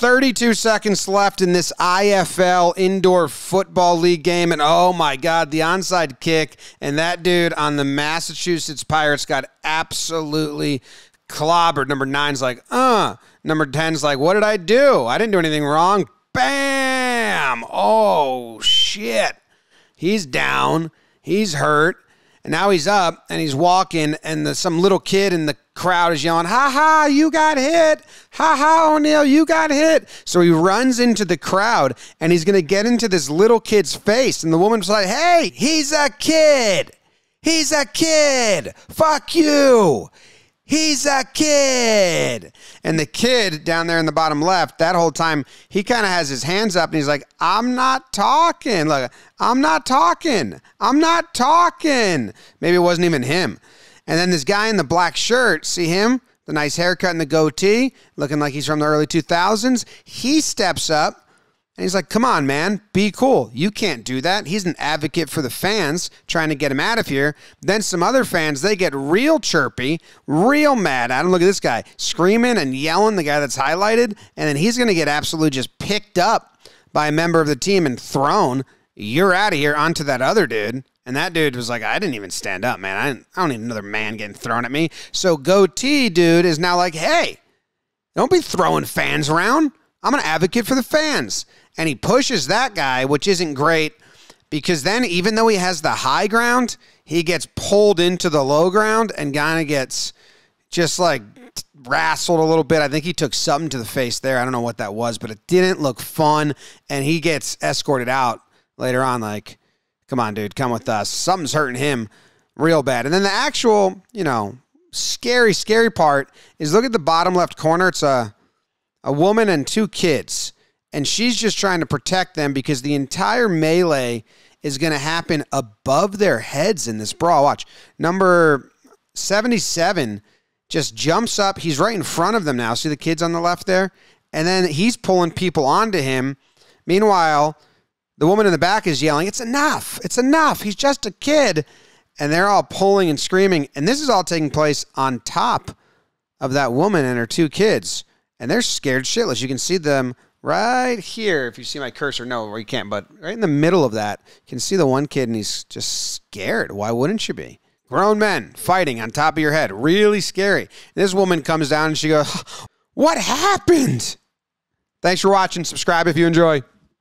32 seconds left in this IFL indoor football league game. And oh my God, the onside kick. And that dude on the Massachusetts Pirates got absolutely clobbered. Number nine's like, uh. Number 10's like, what did I do? I didn't do anything wrong. Bam! Oh, shit. He's down. He's hurt. And now he's up and he's walking, and the, some little kid in the crowd is yelling, Ha ha, you got hit. Ha ha, O'Neill, you got hit. So he runs into the crowd and he's going to get into this little kid's face. And the woman's like, Hey, he's a kid. He's a kid. Fuck you. He's a kid. And the kid down there in the bottom left, that whole time, he kind of has his hands up and he's like, I'm not talking. Look, I'm not talking. I'm not talking. Maybe it wasn't even him. And then this guy in the black shirt, see him? The nice haircut and the goatee, looking like he's from the early 2000s. He steps up and he's like, come on, man, be cool. You can't do that. He's an advocate for the fans, trying to get him out of here. Then some other fans, they get real chirpy, real mad at him. Look at this guy screaming and yelling, the guy that's highlighted. And then he's going to get absolutely just picked up by a member of the team and thrown. You're out of here onto that other dude. And that dude was like, I didn't even stand up, man. I, I don't need another man getting thrown at me. So goatee dude is now like, hey, don't be throwing fans around. I'm an advocate for the fans and he pushes that guy, which isn't great because then even though he has the high ground, he gets pulled into the low ground and kind of gets just like wrestled a little bit. I think he took something to the face there. I don't know what that was, but it didn't look fun. And he gets escorted out later on, like, come on, dude, come with us. Something's hurting him real bad. And then the actual, you know, scary, scary part is look at the bottom left corner. It's a a woman and two kids and she's just trying to protect them because the entire melee is going to happen above their heads in this brawl. Watch. Number 77 just jumps up. He's right in front of them now. See the kids on the left there? And then he's pulling people onto him. Meanwhile, the woman in the back is yelling, It's enough. It's enough. He's just a kid. And they're all pulling and screaming. And this is all taking place on top of that woman and her two kids. And they're scared shitless. You can see them right here, if you see my cursor, no, you can't, but right in the middle of that, you can see the one kid and he's just scared. Why wouldn't you be? Grown men fighting on top of your head. Really scary. This woman comes down and she goes, What happened? Thanks for watching. Subscribe if you enjoy.